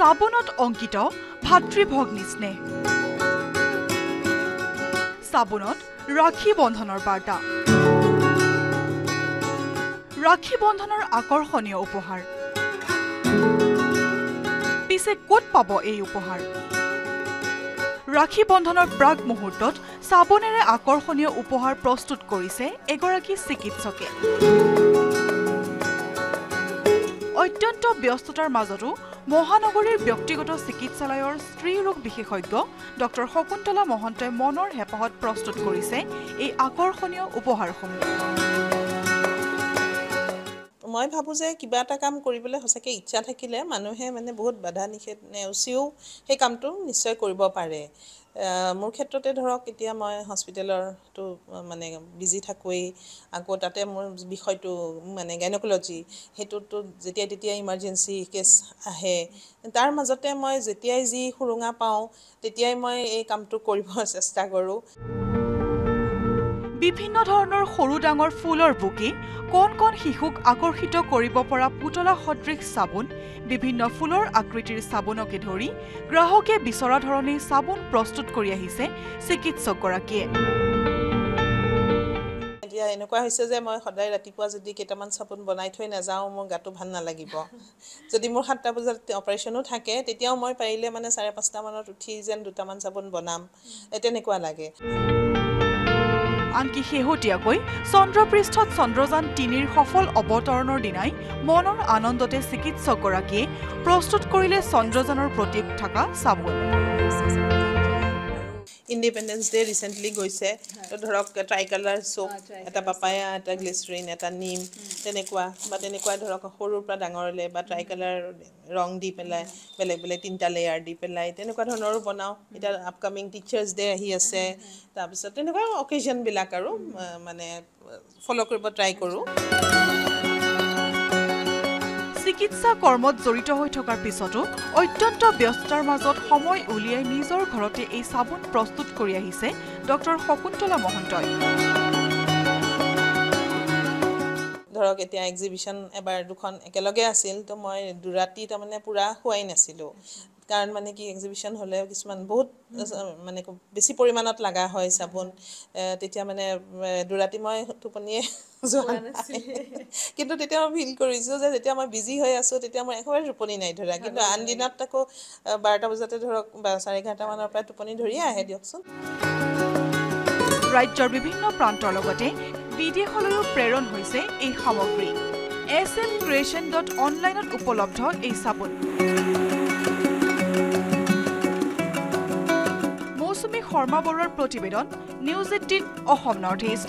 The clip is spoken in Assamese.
চাবোনত অংকিত ভাতৃভগ্নী স্নেহ চাবোনত ৰাখী বন্ধনৰ বাৰ্তা। ৰাখী বন্ধনৰ আকৰ্ষণীয় উপহাৰ। পিছে ক'ত পাব এই উপহাৰ? ৰাখী বন্ধনৰ প্ৰাক মুহূৰ্তত চাবোনেৰে আকৰ্ষণীয় উপহাৰ প্ৰস্তুত কৰিছে এগৰাকী চিকিৎসকে। অত্যন্ত ব্যস্ততাৰ মাজতো মহানগৰীৰ ব্যক্তিগত চিকিৎসালয়ৰ স্ত্ৰী ৰোগ বিশেষজ্ঞ ডক্টৰ শকুন্তলা মহন্তই মনৰ হেঁপাহত প্ৰস্তুত কৰিছে এই আকৰ্ষণীয় উপহাৰসমূহ। মই ভাবোঁ যে কিবা এটা কাম কৰিবলৈ সঁচাকৈ ইচ্ছা থাকিলে মানুহে মানে বহুত বাধা নিষেধ নেওচিও সেই কামটো নিশ্চয় কৰিব পাৰে। মোৰ ক্ষেত্ৰতে ধৰক এতিয়া মই হস্পিটেলৰটো মানে বিজি থাকোঁৱেই। আকৌ তাতে মোৰ বিষয়টো মানে গাইনকলজি সেইটোতো যেতিয়াই তেতিয়াই ইমাৰ্জেঞ্চি কেছ আহে। তাৰ মাজতে মই যেতিয়াই যি সুৰুঙা পাওঁ তেতিয়াই মই এই কামটো কৰিব চেষ্টা কৰোঁ। বিভিন্ন ধৰণৰ সৰু ডাঙৰ ফুলৰ বুকে কণ কণ শিশুক আকৰ্ষিত কৰিব পৰা পুতলা সদৃশ চাবোন বিভিন্ন ফুলৰ আকৃতিৰ চাবোনকে ধৰি গ্ৰাহকে বিচৰা ধৰণে চাবোন প্ৰস্তুত কৰি আহিছে চিকিৎসকগৰাকীয়ে। এতিয়া এনেকুৱা হৈছে যে মই সদায় ৰাতিপুৱা যদি কেইটামান চাবোন বনাই থৈ নাযাওঁ মোৰ গাটো ভাল নালাগিব। যদি মোৰ সাতটা বজাত অপাৰেশ্যনো থাকে তেতিয়াও মই পাৰিলে মানে চাৰে পাঁচটামানত উঠি যেন দুটামান চাবোন বনাম। তেনেকুৱা লাগে। আনকি শেহতীয়াকৈ চন্দ্ৰপৃষ্ঠত চন্দ্ৰযান তিনিৰ সফল অৱতৰণৰ দিনাই মনৰ আনন্দতে চিকিৎসকগৰাকীয়ে প্ৰস্তুত কৰিলে চন্দ্ৰযানৰ প্ৰতীক থকা চাবোন। ইণ্ডিপেণ্ডেন্স ডে ৰিচেণ্টলি গৈছে। তো ধৰক ট্ৰাই কালাৰ চ'প এটা পাপায়া এটা গ্লিচাৰিন এটা নিম তেনেকুৱা বা তেনেকুৱা ধৰক সৰুৰ পৰা ডাঙৰলৈ বা ট্ৰাই কালাৰ ৰং দি পেলাই বেলেগ বেলেগ তিনিটা লেয়াৰ দি পেলাই তেনেকুৱা ধৰণৰো বনাওঁ। এতিয়া আপকামিং টিচাৰ্ছ ডে আহি আছে। তাৰপিছত তেনেকুৱা অকেজনবিলাক আৰু মানে ফ'ল' কৰিব ট্ৰাই কৰোঁ। চিকিৎসা কৰ্মত জড়িত হৈ থকাৰ পিছতো অত্যন্ত ব্যস্ততাৰ মাজত সময় উলিয়াই নিজৰ ঘৰতে এই চাবোন প্ৰস্তুত কৰি আহিছে ডক্টৰ শকুন্তলা মহন্তই। ধৰক এতিয়া এক্সিবিশ্যন এবাৰ দুখন একেলগে আছিল তো মই দুৰাতি তাৰমানে পূৰা শোৱাই নাছিলোঁ। কাৰণ মানে কি এক্সিবিশ্যন হ'লে কিছুমান বহুত মানে বেছি পৰিমাণত লগা হয় চাবোন। তেতিয়া মানে দুৰাতি মই টোপনিয়ে যোৱা নাই। কিন্তু তেতিয়া মই ফিল কৰিছোঁ যে যেতিয়া মই বিজি হৈ আছোঁ তেতিয়া মোৰ একেবাৰে টোপনি নাই ধৰা। কিন্তু আন দিনত আকৌ বাৰটা বজাতে ধৰক বা চাৰে এঘাৰটামানৰ পৰা টোপনি ধৰিয়ে আহে দিয়কচোন। ৰাজ্যৰ বিভিন্ন প্ৰান্তৰ লগতে বিদেশলৈও প্ৰেৰণ হৈছে এই সামগ্ৰী। এছ এম ক্ৰিয়েশ্যন ডট অনলাইনত উপলব্ধ এই চাবোন। শৰ্মা বৰুৱাৰ প্ৰতিবেদন news eighteen Assam north east